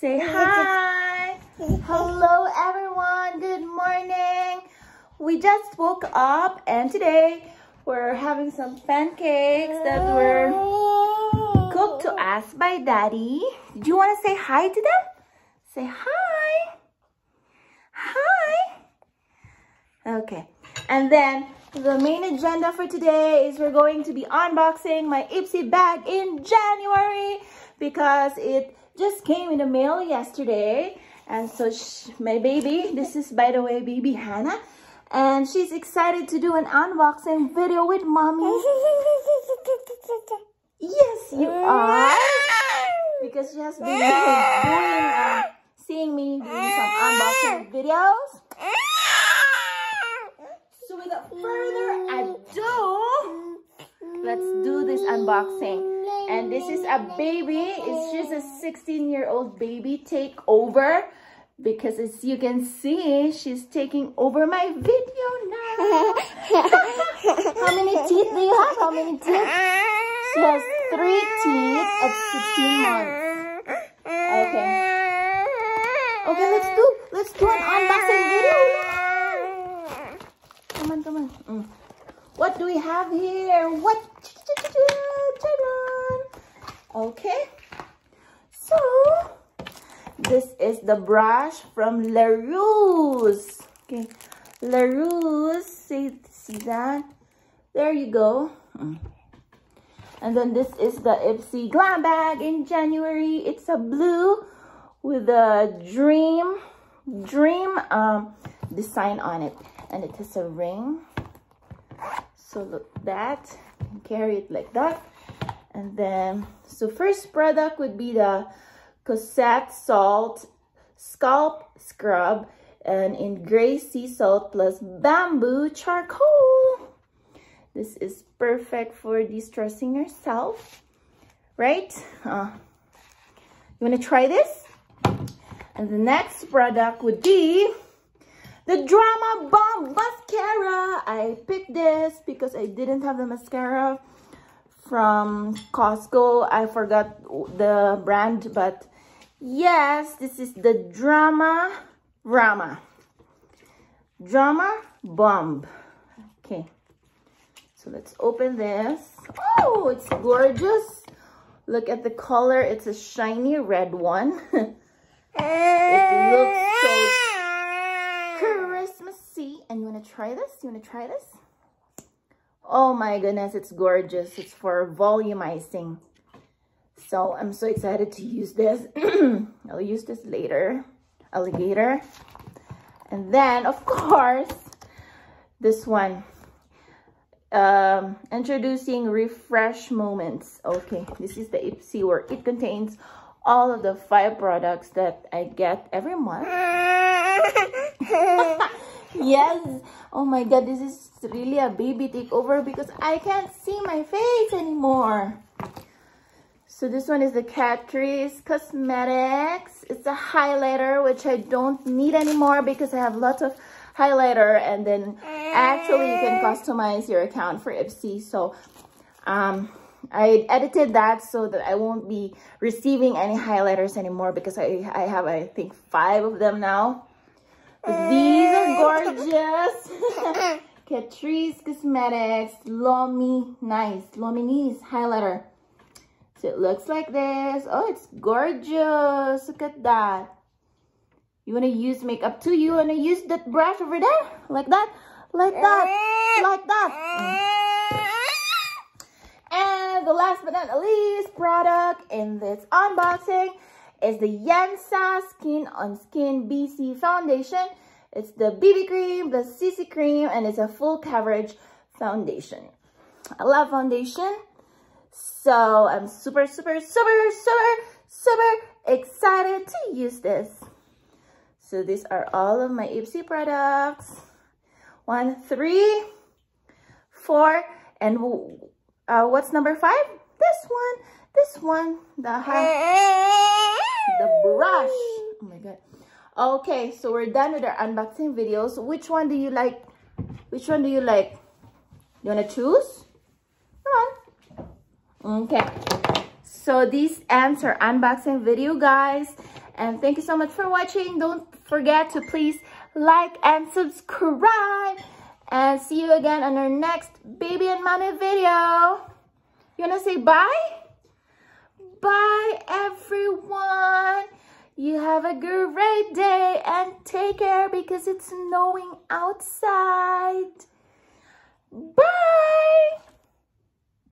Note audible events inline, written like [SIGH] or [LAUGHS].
Say hi. Hello, everyone. Good morning. We just woke up and today we're having some pancakes that were cooked to oh. us by Daddy. Do you want to say hi to them? Say hi. Hi. Okay. And then the main agenda for today is we're going to be unboxing my Ipsy bag in January because it just came in the mail yesterday. And so my baby, this is by the way, baby Hannah. And she's excited to do an unboxing video with mommy. yes, you are. Because she has been doing, uh, seeing me doing some unboxing videos. So without further ado, let's do this unboxing. And this is a baby. It's just a 16 year old baby take over because as you can see, she's taking over my video now. [LAUGHS] How many teeth do you have? How many teeth? She has three teeth at 16 months. Okay. Okay, let's do, let's do an unboxing video come on, come on. Mm. What do we have here? What? Okay. So, this is the brush from LaRousse. Okay. LaRousse. See, see that? There you go. And then this is the Ipsy Glam Bag in January. It's a blue with a dream, dream um, design on it and it has a ring so look that carry it like that and then so first product would be the Cosette salt scalp scrub and in gray sea salt plus bamboo charcoal. This is perfect for distressing yourself right? Uh, you want to try this? And the next product would be the Drama Bomb Mascara. I picked this because I didn't have the mascara from Costco. I forgot the brand, but yes, this is the Drama Rama. Drama Bomb. Okay. So let's open this. Oh, it's gorgeous. Look at the color. It's a shiny red one. [LAUGHS] it looks so [LAUGHS] Christmassy. and you want to try this? You want to try this? Oh my goodness, it's gorgeous. It's for volumizing. So I'm so excited to use this. [CLEARS THROAT] I'll use this later. Alligator. And then, of course, this one. Um, introducing Refresh Moments. Okay, this is the Ipsy where it contains all of the five products that I get every month. [LAUGHS] [LAUGHS] yes oh my god this is really a baby takeover because i can't see my face anymore so this one is the Catrice Cosmetics. It's a highlighter, which I don't need anymore because I have lots of highlighter. And then actually you can customize your account for Ipsy. So um, I edited that so that I won't be receiving any highlighters anymore because I, I have, I think, five of them now. These are eh. gorgeous. [LAUGHS] Catrice Cosmetics Lomi Nice. Luminous highlighter. So it looks like this. Oh, it's gorgeous. Look at that. You want to use makeup too? You want to use that brush over there? Like that? Like that? Eh. Like that? Eh. And the last but not least product in this unboxing is the Yensa Skin on Skin BC Foundation. It's the BB cream, the CC cream, and it's a full coverage foundation. I love foundation. So I'm super, super, super, super, super excited to use this. So these are all of my Ipsy products. One, three, four, and uh, what's number five? This one, this one, the brush. God. Okay, so we're done with our unboxing videos. Which one do you like? Which one do you like? You want to choose? Come on. Okay. So these ends our unboxing video, guys. And thank you so much for watching. Don't forget to please like and subscribe. And see you again on our next baby and mommy video. You wanna say bye? Bye everyone. Have a great day and take care because it's snowing outside. Bye.